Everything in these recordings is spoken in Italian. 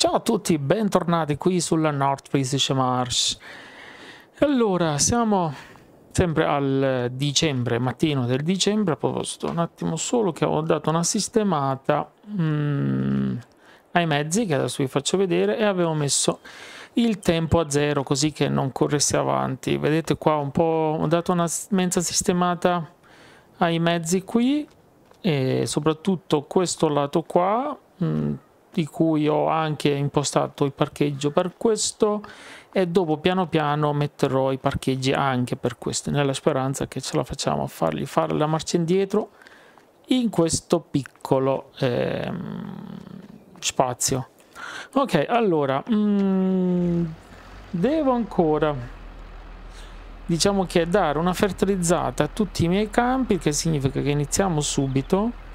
Ciao a tutti, bentornati qui sulla North British Marsh. Allora, siamo sempre al dicembre, mattino del dicembre, a proposito, un attimo solo che ho dato una sistemata mm, ai mezzi, che adesso vi faccio vedere, e avevo messo il tempo a zero così che non corresse avanti. Vedete qua un po', ho dato una mezza sistemata ai mezzi qui e soprattutto questo lato qua mm, di cui ho anche impostato il parcheggio per questo e dopo piano piano metterò i parcheggi anche per questo nella speranza che ce la facciamo a fargli fare la marcia indietro in questo piccolo eh, spazio. Ok allora mm, devo ancora diciamo che dare una fertilizzata a tutti i miei campi che significa che iniziamo subito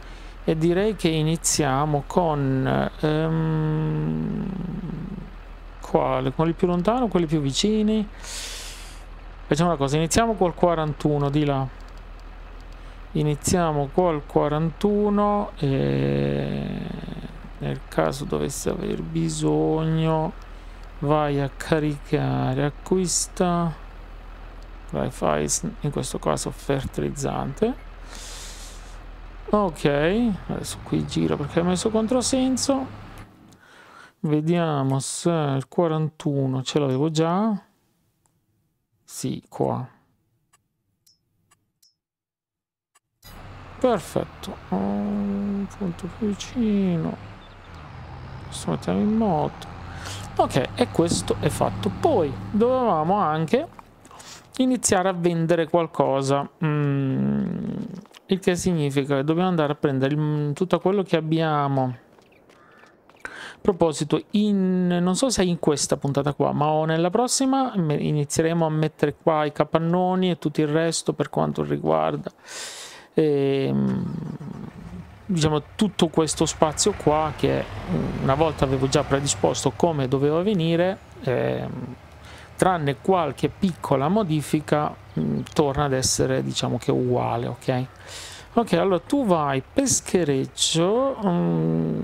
e direi che iniziamo con um, quale? quelli più lontano quelli più vicini? Facciamo una cosa iniziamo col 41 di là. Iniziamo col 41 e nel caso dovesse aver bisogno vai a caricare acquista. Fai in questo caso fertilizzante ok adesso qui gira perché ha messo controsenso vediamo se il 41 ce l'avevo già. Sì qua. Perfetto. Un punto più vicino. Adesso mettiamo in moto. Ok e questo è fatto. Poi dovevamo anche iniziare a vendere qualcosa. Mm, il che significa che dobbiamo andare a prendere il, tutto quello che abbiamo. A proposito in, non so se in questa puntata qua ma o nella prossima inizieremo a mettere qua i capannoni e tutto il resto per quanto riguarda e, ehm, diciamo tutto questo spazio qua che una volta avevo già predisposto come doveva venire eh, tranne qualche piccola modifica mh, mm, torna ad essere diciamo che uguale ok? Ok allora tu vai peschereccio um,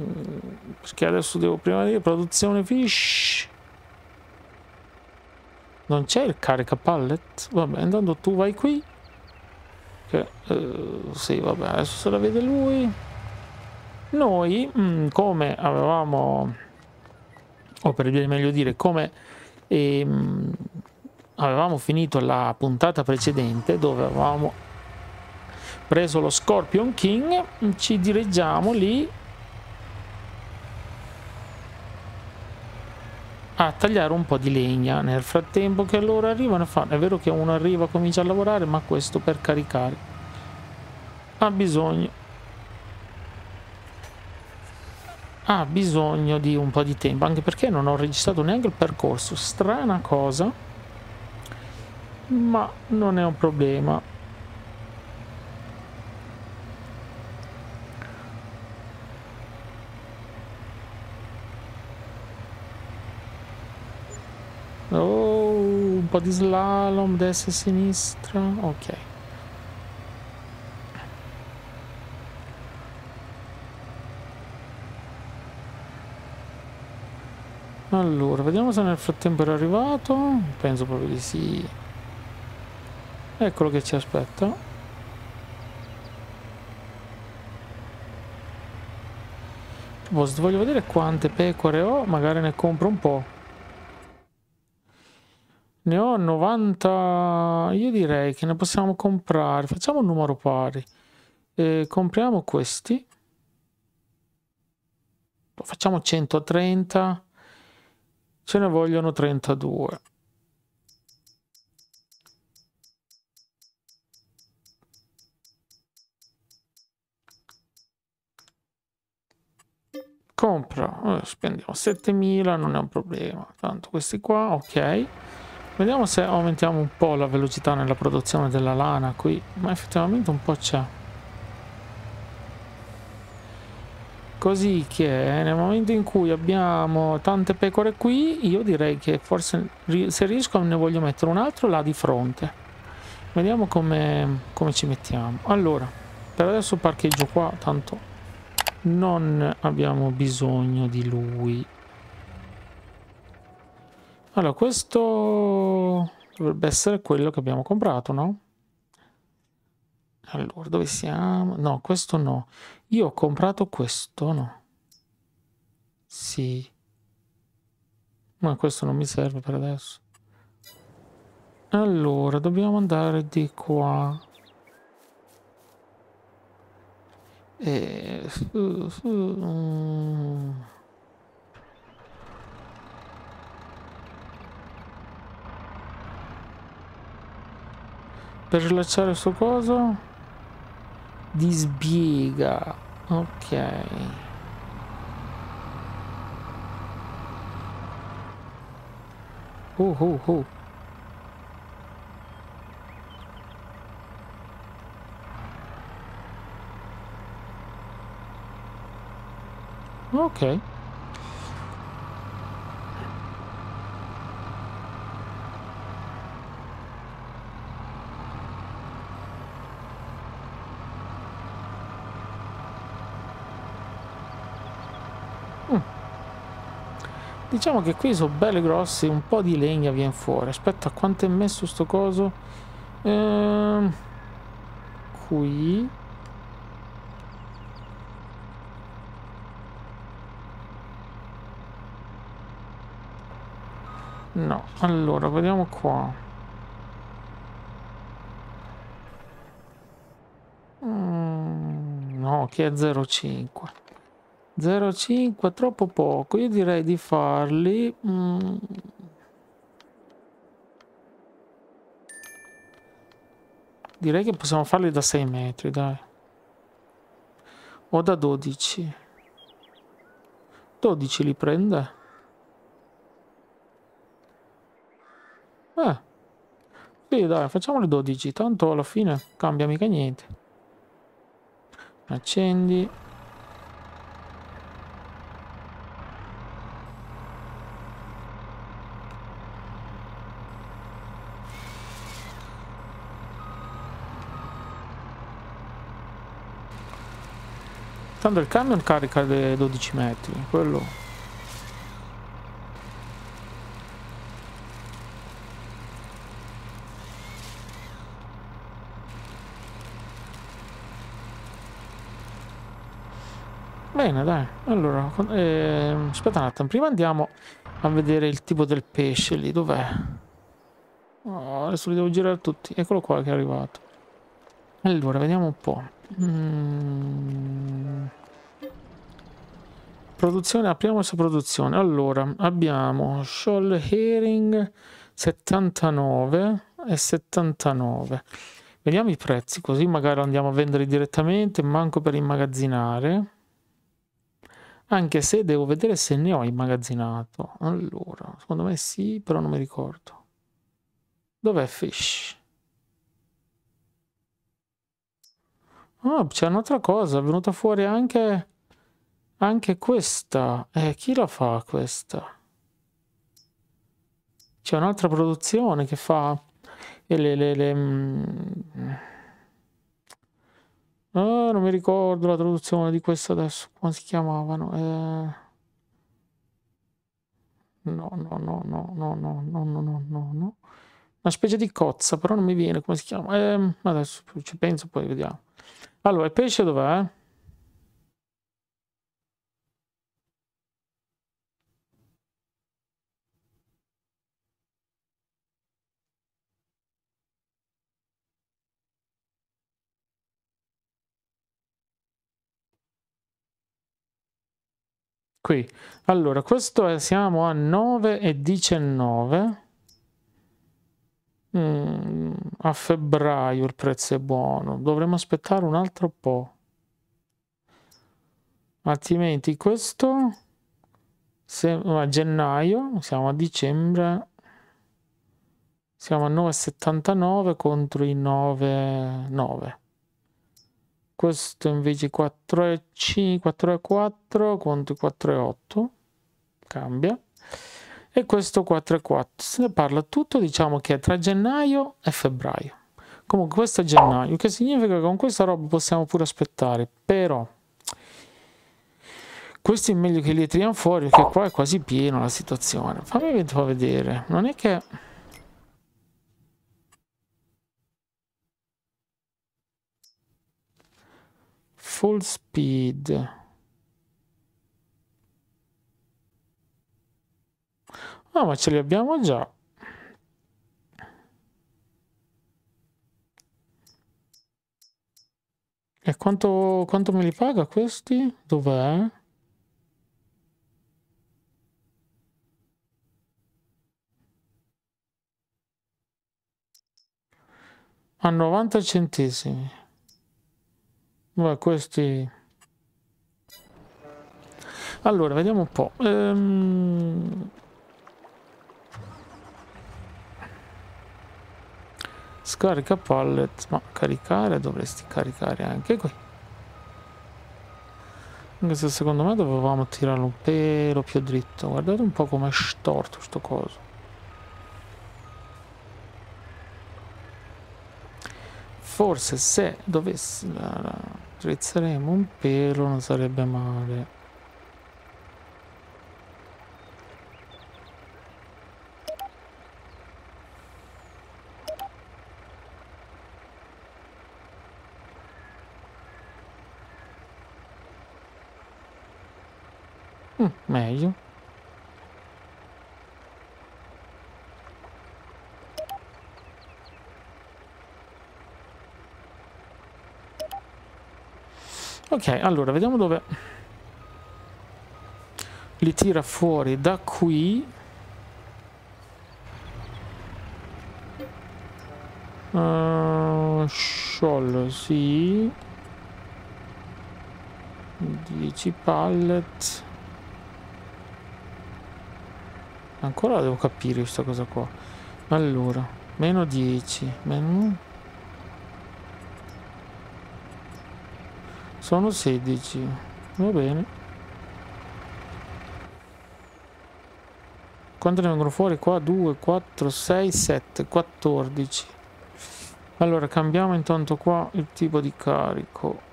perché adesso devo prima dire produzione fish non c'è il carica pallet? Vabbè intanto tu vai qui. Che uh, sì vabbè adesso se la vede lui. Noi mh, mm, come avevamo o per meglio dire come ehm, avevamo finito la puntata precedente dove avevamo preso lo Scorpion King ci dirigiamo lì a tagliare un po' di legna. Nel frattempo che loro arrivano fanno è vero che uno arriva comincia a lavorare ma questo per caricare. Ha bisogno ha bisogno di un po' di tempo, anche perché non ho registrato neanche il percorso. Strana cosa, ma non è un problema. Oh, un po' di slalom, destra e sinistra, ok. Allora, vediamo se nel frattempo era arrivato. Penso proprio di sì. Eccolo che ci aspetta. Voglio vedere quante pecore ho, magari ne compro un po'. Ne ho 90... Io direi che ne possiamo comprare. Facciamo un numero pari. E compriamo questi. Facciamo 130 ce ne vogliono 32 compra eh, spendiamo 7000 non è un problema. Tanto questi qua ok. Vediamo se aumentiamo un po' la velocità nella produzione della lana qui ma effettivamente un po' c'è così che nel momento in cui abbiamo tante pecore qui io direi che forse se riesco ne voglio mettere un altro là di fronte. Vediamo come, come ci mettiamo. Allora per adesso parcheggio qua tanto non abbiamo bisogno di lui. Allora, questo dovrebbe essere quello che abbiamo comprato, no? Allora, dove siamo? No, questo no. Io ho comprato questo, no? Sì. Ma questo non mi serve per adesso. Allora, dobbiamo andare di qua. E... Uh, per rilasciare sto coso this big. Uh, okay. Ho, ho, ho. Okay. Diciamo che qui sono belli grossi, un po' di legna viene fuori. Aspetta, quanto è messo sto coso? Ehm, qui. No, allora, vediamo qua. Mm, no, che è 0,5. 0,5 troppo poco. Io direi di farli mm. direi che possiamo farli da 6 metri dai. O da 12 12 li prende. Eh. Sì dai facciamoli 12 tanto alla fine cambia mica niente. Accendi Tanto il camion carica dei 12 metri, quello... Bene, dai. Allora, eh, aspetta un attimo. Prima andiamo a vedere il tipo del pesce lì. Dov'è? Oh, adesso li devo girare tutti. Eccolo qua che è arrivato. Allora, vediamo un po'. Mm. Produzione, apriamo questa produzione. Allora, abbiamo Shoal Herring 79 e 79. Vediamo i prezzi, così magari andiamo a vendere direttamente, manco per immagazzinare. Anche se devo vedere se ne ho immagazzinato. Allora, secondo me sì, però non mi ricordo. Dov'è Fish? Ah, c'è un'altra cosa, è venuta fuori anche, anche questa. Eh, chi la fa questa? C'è un'altra produzione che fa le, le, le, mm, Ah, non mi ricordo la traduzione di questo adesso, come si chiamavano? Eh... No, no, no, no, no, no, no, no, no, no, no. Una specie di cozza, però non mi viene come si chiama. Eh, adesso ci penso, poi vediamo. Allora, il pesce dov'è? Qui. Allora, questo è, siamo a 9 e 19. Mm, a febbraio il prezzo è buono, dovremmo aspettare un altro po'. Altrimenti questo se, a gennaio, siamo a dicembre, siamo a 9,79 contro i 9,9. Questo invece 4,5, 4,4 contro i 4,8, cambia e questo 4 e 4 se ne parla tutto diciamo che è tra gennaio e febbraio comunque questo è gennaio che significa che con questa roba possiamo pure aspettare però Questi è meglio che li tiriamo fuori perché qua è quasi pieno la situazione. Fammi vedere. Non è che... Full speed. Ah, ma ce li abbiamo già. E quanto, quanto me li paga questi? Dov'è? A 90 centesimi. Beh, questi... Allora, vediamo un po'. Ehm... Scarica pallet, ma caricare dovresti caricare anche qui. Anche se secondo me dovevamo tirarlo un pelo più dritto. Guardate un po' come è storto sto coso. Forse se dovessi... Drizzeremo un pelo non sarebbe male. Mm, meglio. Ok, allora vediamo dove li tira fuori da qui. Uh, sciollo, sì. 10 pallet. Ancora devo capire questa cosa qua. Allora, meno 10, meno... Sono 16. Va bene. Quanto ne vengono fuori qua? 2, 4, 6, 7, 14. Allora, cambiamo intanto qua il tipo di carico.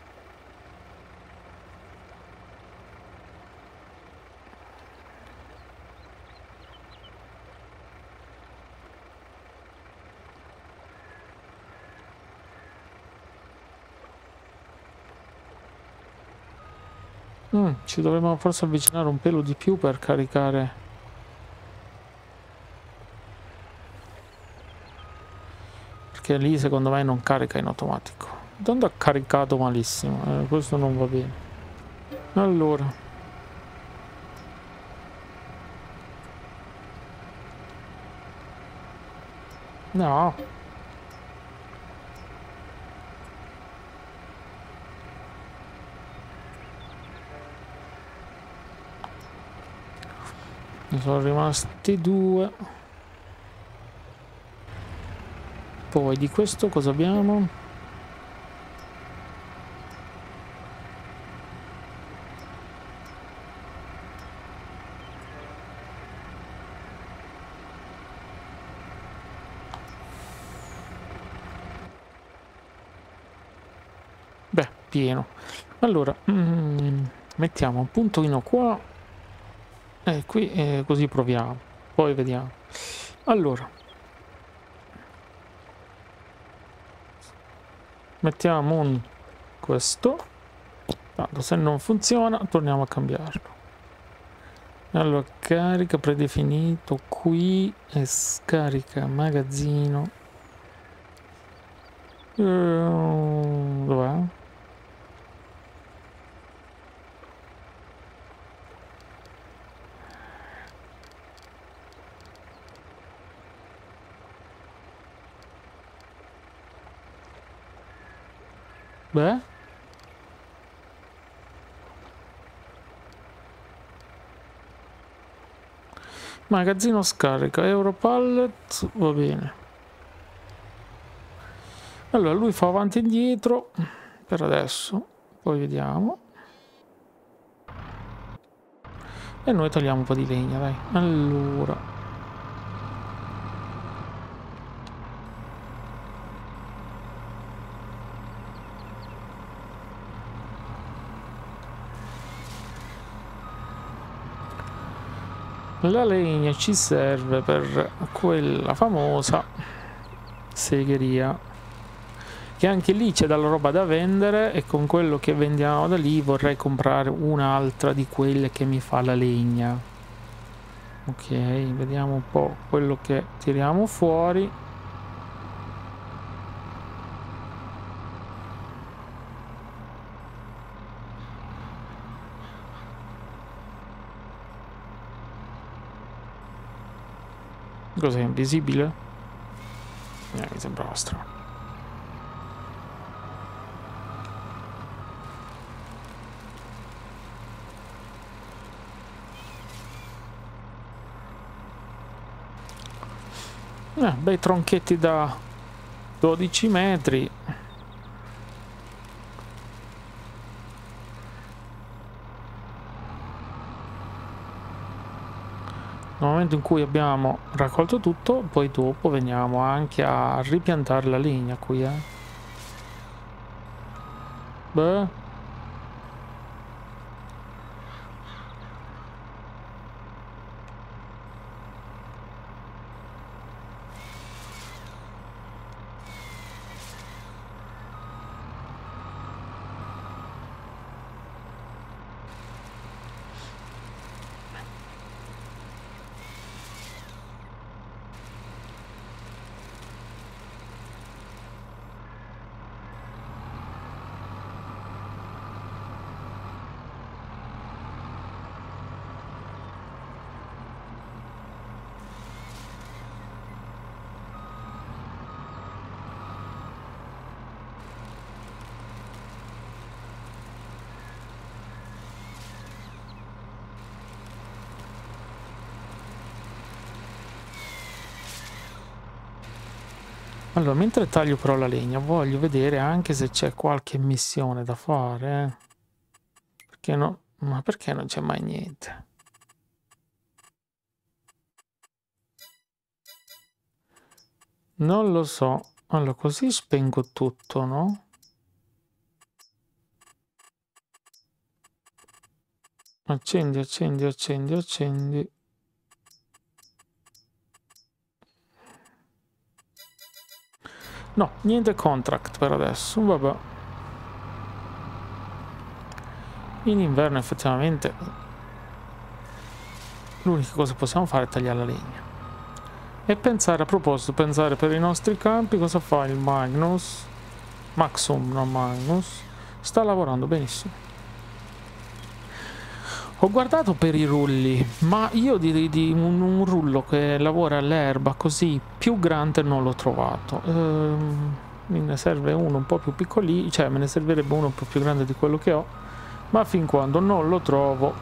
Mm, ci dovremmo forse avvicinare un pelo di più per caricare. Perché lì secondo me non carica in automatico. Tanto ha caricato malissimo, eh, questo non va bene. Allora. No. Ne sono rimasti due. Poi di questo cosa abbiamo? beh pieno. Allora mm, mettiamo un puntino qua eh, qui eh, così proviamo, poi vediamo. Allora, mettiamo un questo, tanto se non funziona torniamo a cambiarlo. Allora, carica predefinito qui e scarica magazzino. Uh, dov'è? Beh? Magazzino scarica, Europallet, va bene. Allora, lui fa avanti e indietro, per adesso, poi vediamo. E noi tagliamo un po' di legna, dai. Allora... La legna ci serve per quella famosa segheria. Che anche lì c'è della roba da vendere e con quello che vendiamo da lì vorrei comprare un'altra di quelle che mi fa la legna. Ok, vediamo un po' quello che tiriamo fuori. Cos'è invisibile? Eh, mi sembrava strano. Eh, bei tronchetti da 12 metri. Nel momento in cui abbiamo raccolto tutto, poi dopo veniamo anche a ripiantare la legna qui, eh. Beh. Allora, mentre taglio però la legna, voglio vedere anche se c'è qualche missione da fare. Eh. Perché no? Ma perché non c'è mai niente? Non lo so. Allora, così spengo tutto, no? Accendi, accendi, accendi, accendi. No, niente contract per adesso, vabbè. In inverno effettivamente l'unica cosa che possiamo fare è tagliare la legna. E pensare, a proposito, pensare per i nostri campi, cosa fa il Magnus? Maxum, non Magnus. Sta lavorando benissimo. Ho guardato per i rulli, ma io di, di un, un, rullo che lavora all'erba così più grande non l'ho trovato. Ehm, me ne serve uno un po' più piccolino, cioè me ne servirebbe uno un po' più grande di quello che ho, ma fin quando non lo trovo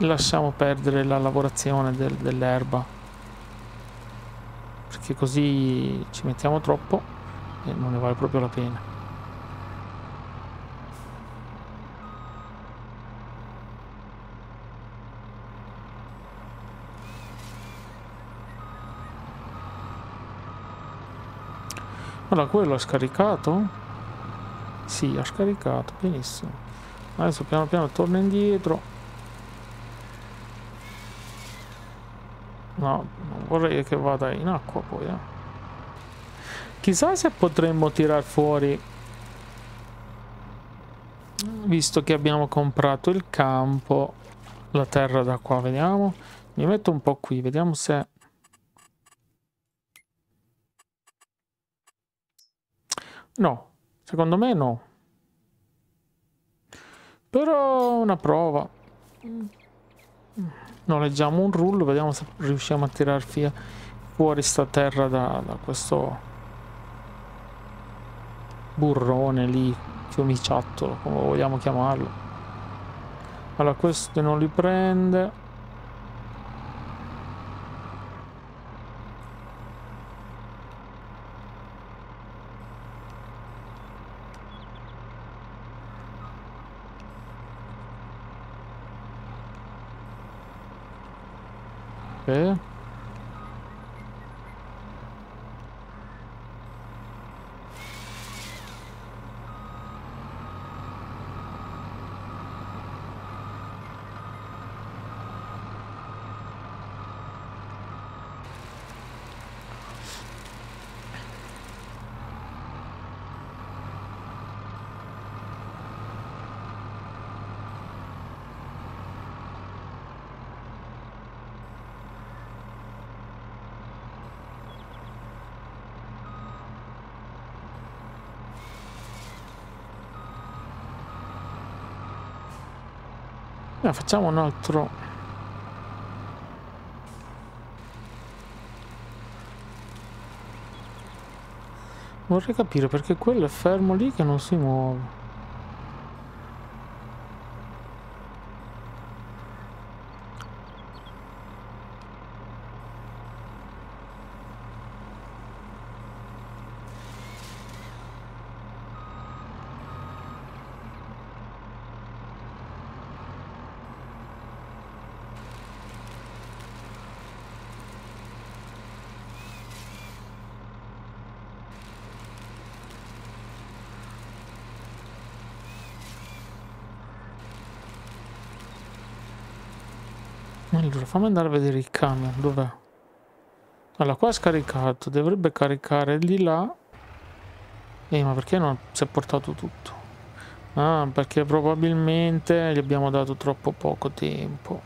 lasciamo perdere la lavorazione del, dell'erba. Perché così ci mettiamo troppo e non ne vale proprio la pena. Allora, quello ha scaricato? Sì, ha scaricato, benissimo. Adesso piano piano torna indietro. No, non vorrei che vada in acqua poi, eh. Chissà se potremmo tirar fuori... Visto che abbiamo comprato il campo, la terra da qua, vediamo. Mi metto un po' qui, vediamo se... No, secondo me no. Però una prova. Noleggiamo un rullo, vediamo se riusciamo a tirar via fuori sta terra da, da questo burrone lì, fiumiciattolo, come vogliamo chiamarlo. Allora questo non li prende. Eh, facciamo un altro. Vorrei capire perché quello è fermo lì che non si muove Allora, fammi andare a vedere il camion, dov'è? Allora, qua è scaricato, dovrebbe caricare di là. Eh, ma perché non si è portato tutto? Ah, perché probabilmente gli abbiamo dato troppo poco tempo.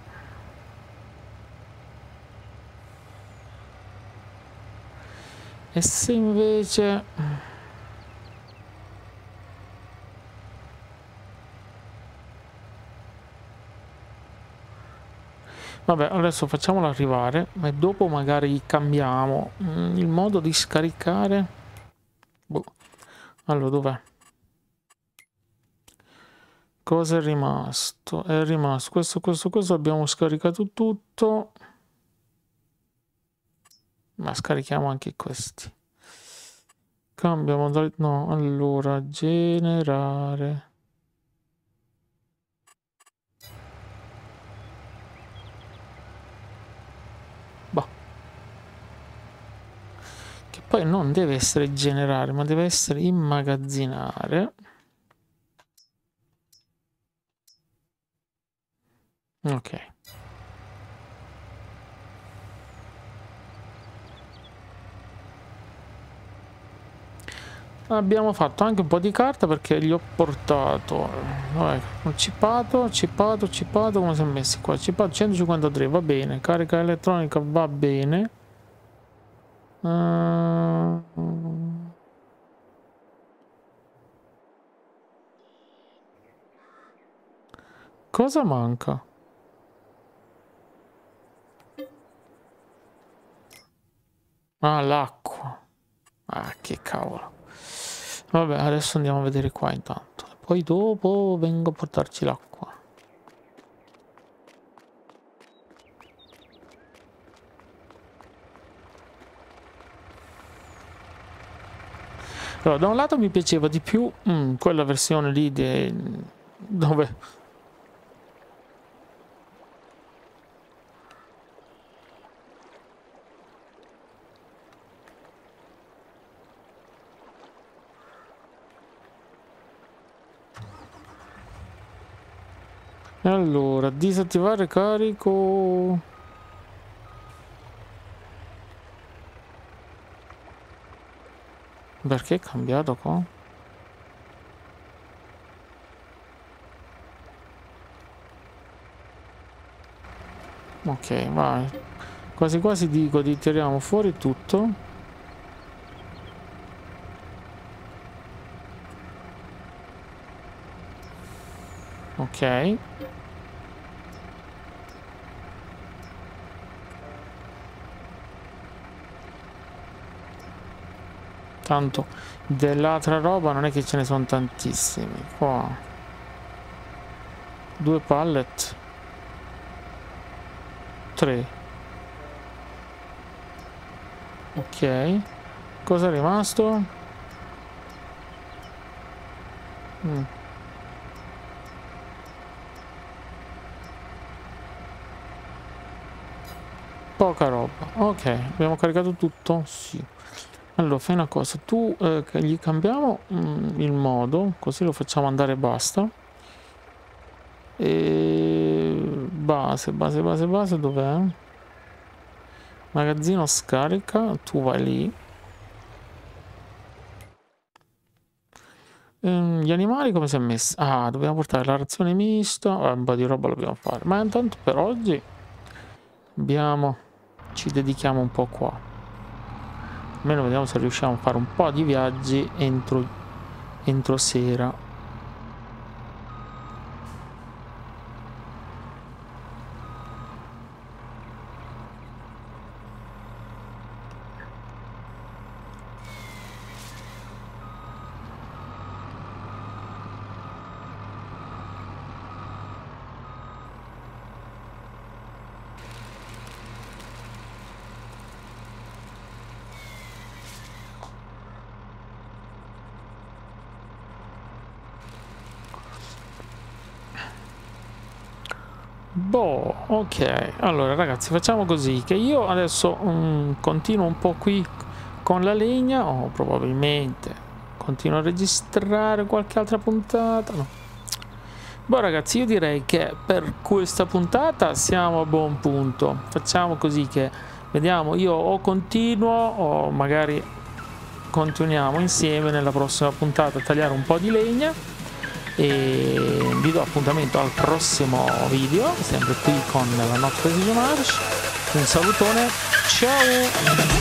E se invece... Vabbè, adesso facciamolo arrivare e dopo magari cambiamo mm, il modo di scaricare. Boh. Allora, dov'è? Cosa è rimasto? È rimasto questo, questo, questo. Abbiamo scaricato tutto. Ma scarichiamo anche questi. Cambia modalità. No, allora, generare. Poi non deve essere generare, ma deve essere immagazzinare. Ok. Abbiamo fatto anche un po' di carta perché gli ho portato vabbè, un cipato, cipato, cipato, come si è messi qua? Cipato 153, va bene, carica elettronica va bene. Uh... Cosa manca? Ah, l'acqua. Ah, che cavolo. Vabbè, adesso andiamo a vedere qua intanto. Poi dopo vengo a portarci l'acqua. Allora, da un lato mi piaceva di più mm, quella versione lì de... dove Allora, disattivare carico Perché è cambiato qua? Ok, vai. Quasi quasi dico di tiriamo fuori tutto. Ok. Tanto dell'altra roba non è che ce ne sono tantissimi. Qua. Due pallet. Tre. Ok. Cosa è rimasto? Mm. poca roba. Ok abbiamo caricato tutto? Sì allora fai una cosa tu eh, gli cambiamo mm, il modo così lo facciamo andare e basta e base base base base dov'è magazzino scarica tu vai lì ehm, gli animali come si è messo? Ah, dobbiamo portare la razione mista. Ah, un po' di roba dobbiamo fare. Ma intanto per oggi abbiamo. Ci dedichiamo un po' qua almeno vediamo se riusciamo a fare un po' di viaggi entro, entro sera Boh, ok. Allora ragazzi facciamo così, che io adesso um, continuo un po' qui con la legna o probabilmente continuo a registrare qualche altra puntata. No. Boh ragazzi io direi che per questa puntata siamo a buon punto. Facciamo così che vediamo, io o continuo o magari continuiamo insieme nella prossima puntata a tagliare un po' di legna e vi do appuntamento al prossimo video sempre qui con la Not Precision March. Un salutone ciao